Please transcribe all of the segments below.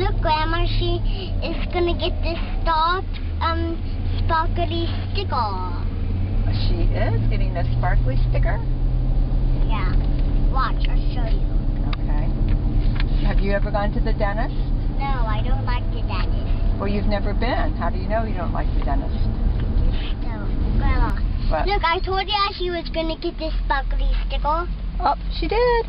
look, Grandma, she is gonna get this start, um, sparkly sticker. She is getting a sparkly sticker. Yeah. Watch, I'll show you. Okay. Have you ever gone to the dentist? No, I don't like the dentist. Well, you've never been. How do you know you don't like the dentist? No, Grandma. What? Look, I told you she was gonna get this sparkly sticker. Oh, she did.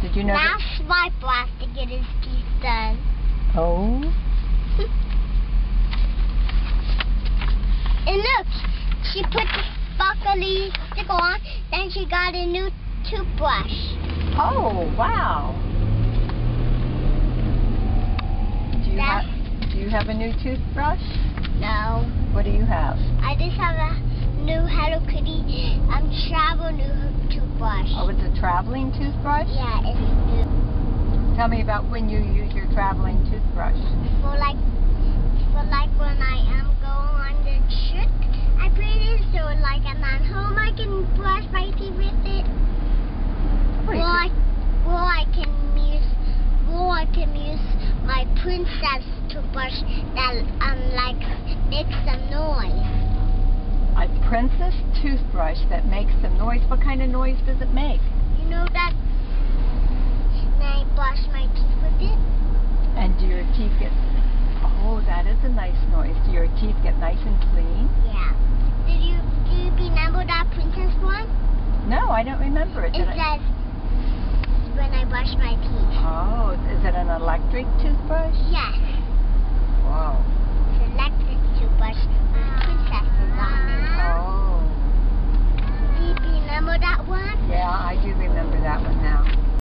Did you know now that? Swipe will have to get his teeth done. Oh. And look, she put the sparkly sticker on, then she got a new toothbrush. Oh, wow. Do you have Do you have a new toothbrush? No, What do you have? I just have a new Hello Kitty um travel new toothbrush. Oh, it's a traveling toothbrush? Yeah, it's new. Tell me about when you use your traveling toothbrush. For like, for like when I am going on the trip, I put it so like I'm at home I can brush my teeth with it. Or I, or I can use, or I can use my princess toothbrush that um like makes some noise. a princess toothbrush that makes some noise. What kind of noise does it make? You know that? Then I brush my teeth with it. And do your teeth get... Oh, that is a nice noise. Do your teeth get nice and clean? Yeah. Did you do you remember that princess one? No, I don't remember it. It says when I brush my teeth. Oh, is it an electric toothbrush? Yes. Wow. It's an electric toothbrush with princesses on it. Oh. Do you remember that one? Yeah, I do remember that one now.